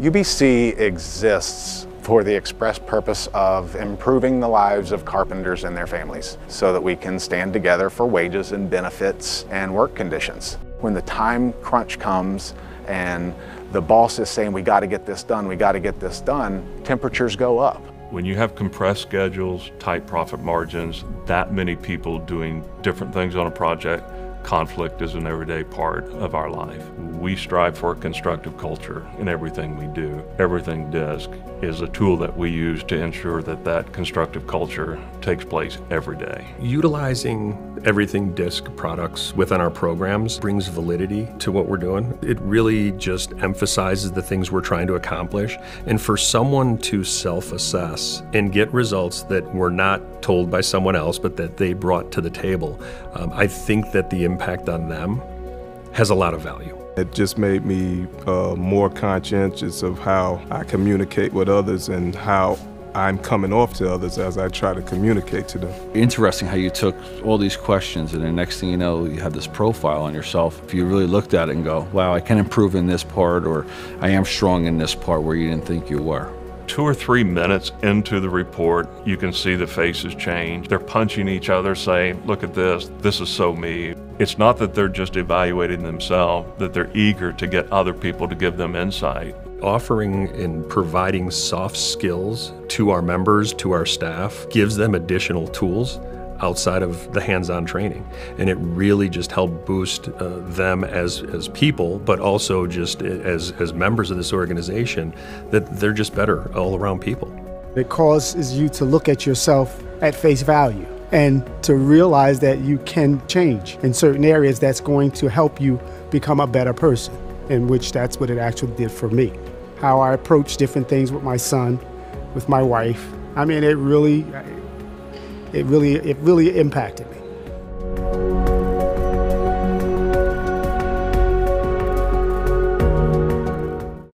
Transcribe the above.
UBC exists for the express purpose of improving the lives of carpenters and their families so that we can stand together for wages and benefits and work conditions. When the time crunch comes and the boss is saying we got to get this done, we got to get this done, temperatures go up. When you have compressed schedules, tight profit margins, that many people doing different things on a project, conflict is an everyday part of our life. We strive for a constructive culture in everything we do. Everything DiSC is a tool that we use to ensure that that constructive culture takes place every day. Utilizing Everything DiSC products within our programs brings validity to what we're doing. It really just emphasizes the things we're trying to accomplish. And for someone to self assess and get results that were not told by someone else, but that they brought to the table, um, I think that the impact on them has a lot of value. It just made me uh, more conscientious of how I communicate with others and how I'm coming off to others as I try to communicate to them. Interesting how you took all these questions and the next thing you know, you have this profile on yourself. If you really looked at it and go, wow, I can improve in this part or I am strong in this part where you didn't think you were. Two or three minutes into the report, you can see the faces change. They're punching each other, saying, Look at this, this is so me. It's not that they're just evaluating themselves, that they're eager to get other people to give them insight. Offering and providing soft skills to our members, to our staff, gives them additional tools outside of the hands-on training. And it really just helped boost uh, them as as people but also just as as members of this organization that they're just better all around people. It causes you to look at yourself at face value and to realize that you can change in certain areas that's going to help you become a better person in which that's what it actually did for me. How i approach different things with my son with my wife. I mean it really it really it really impacted me